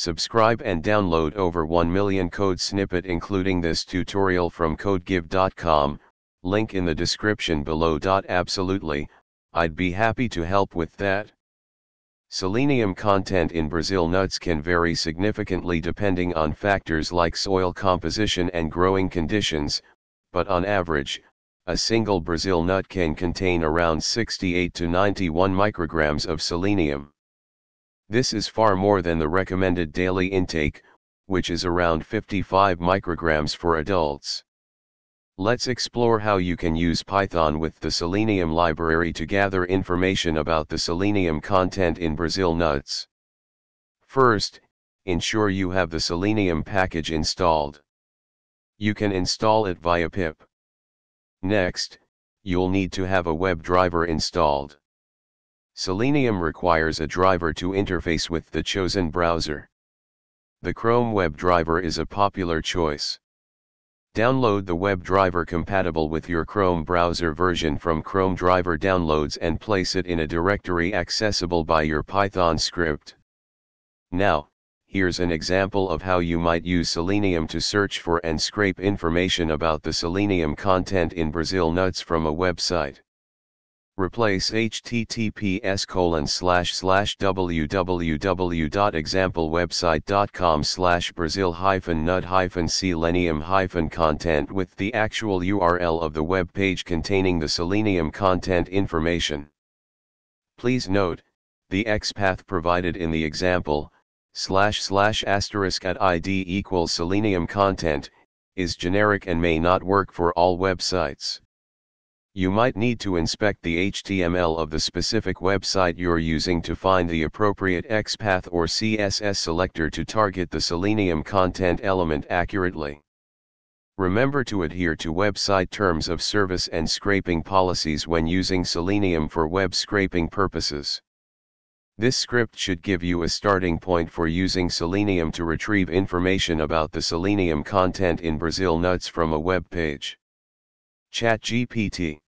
Subscribe and download over 1 million code snippet including this tutorial from codegive.com, link in the description below. Absolutely, I'd be happy to help with that. Selenium content in Brazil nuts can vary significantly depending on factors like soil composition and growing conditions, but on average, a single Brazil nut can contain around 68 to 91 micrograms of selenium. This is far more than the recommended daily intake, which is around 55 micrograms for adults. Let's explore how you can use Python with the Selenium library to gather information about the selenium content in Brazil nuts. First, ensure you have the Selenium package installed. You can install it via pip. Next, you'll need to have a WebDriver installed. Selenium requires a driver to interface with the chosen browser. The Chrome WebDriver is a popular choice. Download the WebDriver compatible with your Chrome browser version from Chrome Driver Downloads and place it in a directory accessible by your Python script. Now, here's an example of how you might use Selenium to search for and scrape information about the Selenium content in Brazil nuts from a website. Replace https colon slash slash www.examplewebsite.com slash brazil hyphen nut hyphen selenium hyphen content with the actual URL of the web page containing the selenium content information. Please note, the XPath provided in the example, slash slash asterisk at ID equals selenium content, is generic and may not work for all websites. You might need to inspect the HTML of the specific website you're using to find the appropriate XPath or CSS selector to target the Selenium content element accurately. Remember to adhere to website terms of service and scraping policies when using Selenium for web scraping purposes. This script should give you a starting point for using Selenium to retrieve information about the Selenium content in Brazil nuts from a web page. ChatGPT